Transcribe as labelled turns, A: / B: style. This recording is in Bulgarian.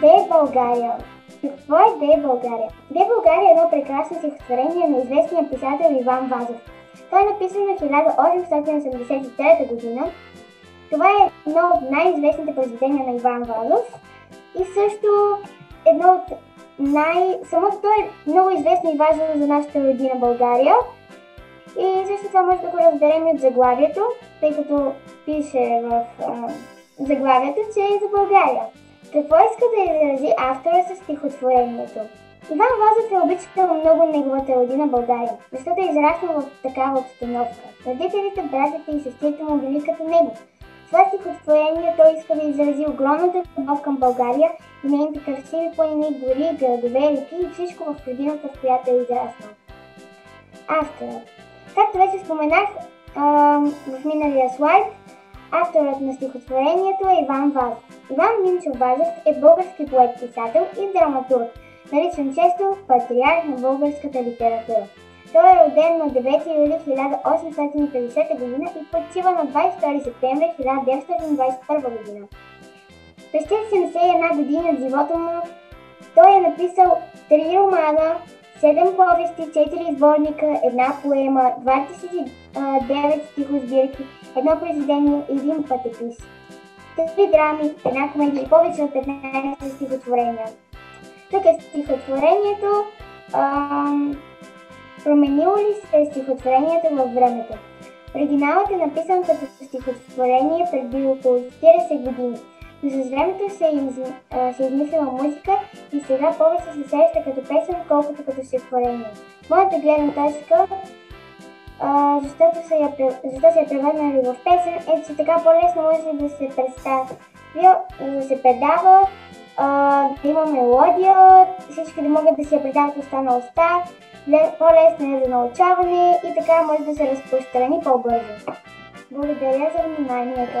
A: България. Какво е Де България? Де България е едно прекрасно стихотворение на известния писател Иван Вазов. Той е написано в 1883 година. Това е едно от най-известните произведения на Иван Вазов и също едно от най... Самото той е много известно и важно за нашата родина България. И също това може да го разберем от заглавието, тъй като пише в а, заглавието, че е за България. Какво иска да изрази автора с стихотворението? Иван Вазов е обичал много неговата родина България, защото е израснал в такава обстановка. Родителите, братята и сестрите му били като него. В това стихотворение той иска да изрази огромната любов към България и нейните красиви планини, гори, градове, реки и всичко в родината, в която е израснал. Авторът Както вече споменах а, в миналия слайд, авторът на стихотворението е Иван Вазов. Иван Минчо Вазов е български поет-писател и драматург, наричан често патриарх на българската литература. Той е роден на 9 юли 1850 г. и почива на 22 септември 1921 г. През тези 71 години от живота му той е написал три романа, 7 повести, 4 сборника, една поема, 29 стихосбирки, едно произведение и един пътепис. Три драми, една комедия и повече от 15 стихотворения. Тук е стихотворението. Ам, променило ли се стихотворението във времето? Оригиналът е написан като стихотворение преди около 40 години но с времето се, из, измислила музика и сега повече се среща като песен, колкото като стихотворение. Моята гледна точка, защото, се я, защо се е превърнали в песен, е, че така по-лесно може да се представя, да се предава, да има мелодия, всички да могат да си я предават уста на уста, по-лесно е за научаване и така може да се разпространи по-бързо. Благодаря за вниманието.